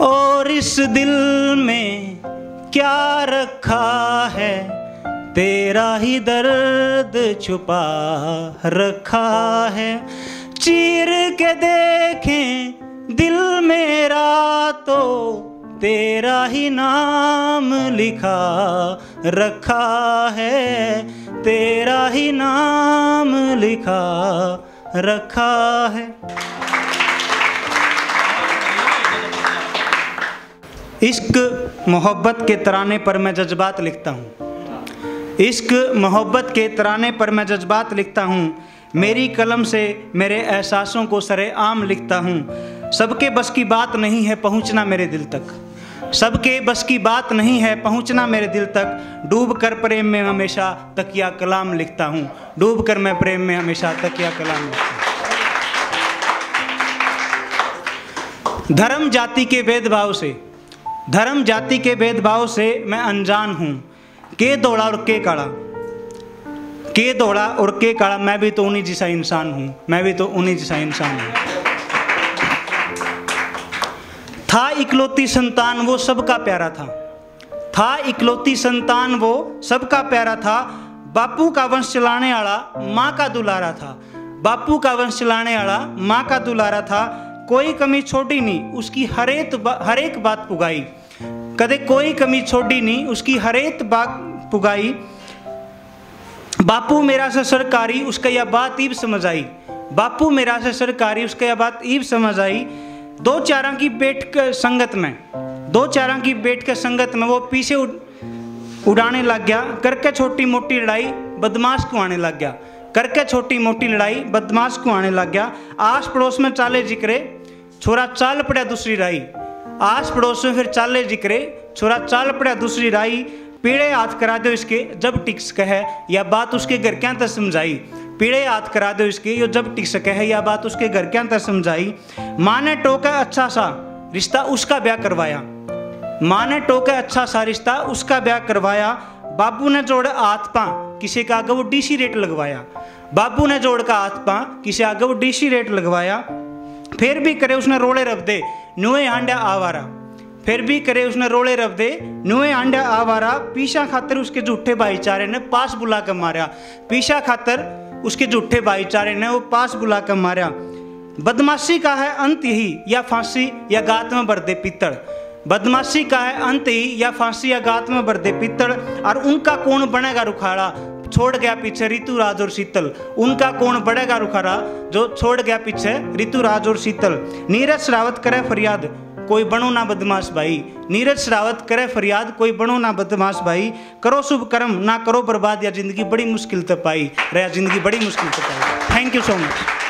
और इस दिल में क्या रखा है? तेरा ही दर्द छुपा रखा है। चीर के देखें दिल मेरा तो तेरा ही नाम लिखा रखा है। तेरा ही नाम लिखा रखा है। इश्क मोहब्बत के तराने पर मैं जज्बात लिखता हूँ। इश्क मोहब्बत के तराने पर मैं जज्बात लिखता हूँ। मेरी कलम से मेरे एहसासों को सरेआम लिखता हूँ। सबके बस की बात नहीं है पहुँचना मेरे दिल तक। सबके बस की बात नहीं है पहुँचना मेरे दिल तक। डूब कर प्रेम में हमेशा तकिया कलाम लिखता हूँ। डूब कर मैं प्रेम में हमेशा तकिया कलाम लिखता हूँ। धर्म जाति के भेदभाव से धर्म, जाति के भेदभाव से मैं अनजान हूँ। के दौड़ा और के काड़ा? के दौड़ा और के काड़ा? मैं भी तो उन्हीं जैसा इंसान हूँ। मैं भी तो उन्हीं जैसा इंसान हूँ। था इकलौती संतान, वो सबका प्यारा था। था इकलौती संतान, वो सबका प्यारा था। बापू का वंश चलाने वाला माँ का दुलारा था। बापू का वंश चलाने वाला माँ का दुलारा था। कोई कमी छोटी नहीं, उसकी हरेक हरेक बात पुगाई। कदे कोई कमी छोड़ी नहीं, उसकी हरेत बात पुगाई। बापू मेरा से सरकारी, उसका यह बात ईब समझ आई। बापू मेरा से सरकारी, उसका यह बात ईब समझ आई। दो चारा की बैठ के संगत में, दो चारा की बैठ के संगत में वो पीछे उड़ाने लग गया। करके छोटी मोटी लड़ाई बदमाश को आने लग गया। करके छोटी मोटी लड़ाई बदमाश को आने लग गया। आस पड़ोस में चाले जिक्रे, छोरा चाल पड़ा दूसरी राई। आस पड़ोस में फिर चाले जिक्रे, छोरा चाल पड़ा दूसरी राई, पीड़े हाथ करा दो इसके जब टिक सके है या बात उसके घर क्या तक समझाई? पीड़े हाथ करा दो इसके यो जब टिक सके है या बात उसके घर क्या तक समझाई? माँ ने टोका अच्छा सा रिश्ता उसका ब्याह करवाया। माँ ने टोका अच्छा सा रिश्ता उसका ब्याह करवाया। बाबू ने जोड़ हाथ पा, किसी का आगे वो डीसी रेट लगवाया। बाबू ने जोड़ का हाथ पा, किसी आगे वो डीसी रेट लगवाया। फिर भी करे उसने रोड़े रब दे। नुए आंडा आवारा। फिर भी करे उसने रोड़े रब दे नुए आंडा आवारा पीछा खातर उसके झूठे भाईचारे ने पास बुला कर मारा। पीछा खातर उसके झूठे भाईचारे ने वो पास बुला कर मारा। बदमाशी का है अंत ही या फांसी या गात में भर दे पित्तड़ बदमाशी का है अंत ही या फांसी या गात में भर दे पित्तड़ और उनका कौन बनेगा रुखाड़ा? छोड़ गया पीछे ऋतु, राज और शीतल। उनका कौन बढ़ेगा रुखारा जो छोड़ गया पीछे, ऋतु, राज और शीतल। नीरज रावत करे फरियाद, कोई बनो ना बदमाश भाई। नीरज रावत करे फरियाद, कोई बनो ना बदमाश भाई। करो शुभ कर्म, ना करो बर्बाद, या ज़िंदगी बड़ी मुश्किल तक पाई। रहा ज़िंदगी बड़ी मुश्किल तक पाई। Thank you so much